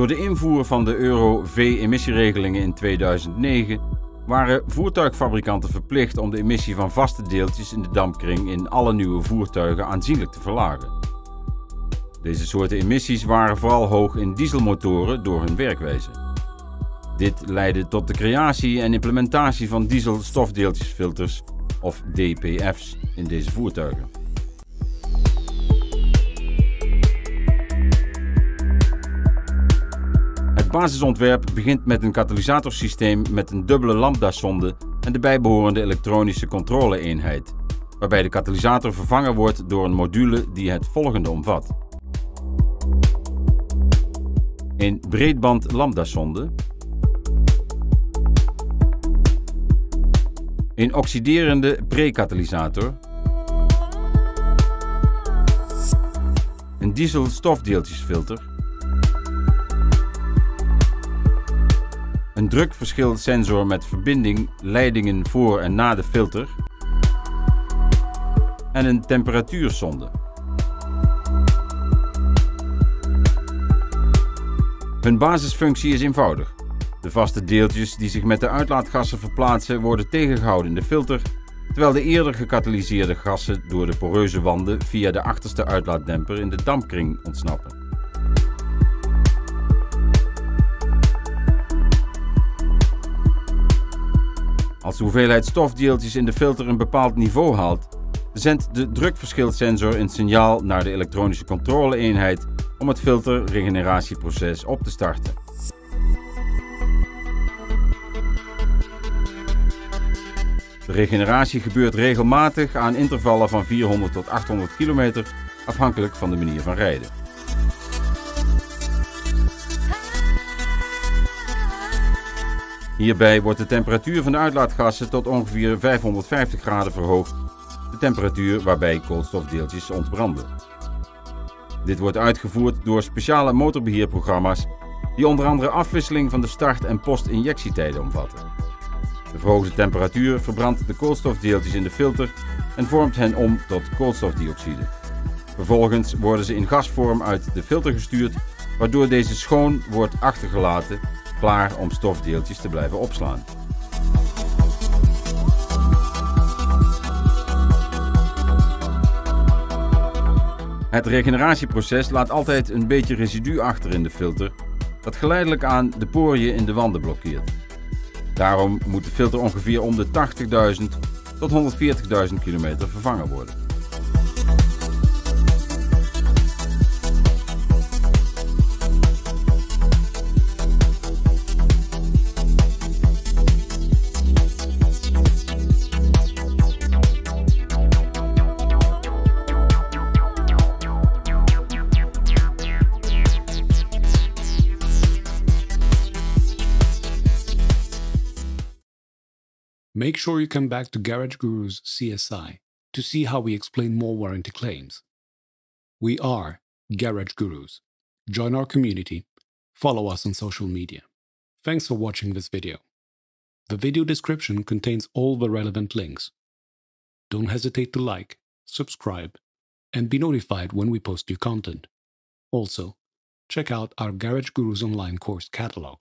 Door de invoer van de Euro V-emissieregelingen in 2009 waren voertuigfabrikanten verplicht om de emissie van vaste deeltjes in de dampkring in alle nieuwe voertuigen aanzienlijk te verlagen. Deze soorten emissies waren vooral hoog in dieselmotoren door hun werkwijze. Dit leidde tot de creatie en implementatie van dieselstofdeeltjesfilters of DPF's in deze voertuigen. Het basisontwerp begint met een katalysatorsysteem met een dubbele lambda-sonde en de bijbehorende elektronische controle-eenheid, waarbij de katalysator vervangen wordt door een module die het volgende omvat. Een breedband lambda-sonde, een oxiderende prekatalysator, een dieselstofdeeltjesfilter, drukverschilsensor met verbinding, leidingen voor en na de filter en een temperatuursonde. Hun basisfunctie is eenvoudig. De vaste deeltjes die zich met de uitlaatgassen verplaatsen worden tegengehouden in de filter, terwijl de eerder gekatalyseerde gassen door de poreuze wanden via de achterste uitlaatdemper in de dampkring ontsnappen. Als de hoeveelheid stofdeeltjes in de filter een bepaald niveau haalt, zendt de drukverschilsensor een signaal naar de elektronische controle-eenheid om het filterregeneratieproces op te starten. De regeneratie gebeurt regelmatig aan intervallen van 400 tot 800 km, afhankelijk van de manier van rijden. Hierbij wordt de temperatuur van de uitlaatgassen tot ongeveer 550 graden verhoogd, de temperatuur waarbij koolstofdeeltjes ontbranden. Dit wordt uitgevoerd door speciale motorbeheerprogramma's die onder andere afwisseling van de start- en post-injectietijden omvatten. De verhoogde temperatuur verbrandt de koolstofdeeltjes in de filter en vormt hen om tot koolstofdioxide. Vervolgens worden ze in gasvorm uit de filter gestuurd, waardoor deze schoon wordt achtergelaten klaar om stofdeeltjes te blijven opslaan. Het regeneratieproces laat altijd een beetje residu achter in de filter, dat geleidelijk aan de poriën in de wanden blokkeert. Daarom moet de filter ongeveer om de 80.000 tot 140.000 km vervangen worden. Make sure you come back to Garage Guru's CSI to see how we explain more warranty claims. We are Garage Gurus. Join our community, follow us on social media. Thanks for watching this video. The video description contains all the relevant links. Don't hesitate to like, subscribe, and be notified when we post new content. Also, check out our Garage Gurus online course catalog.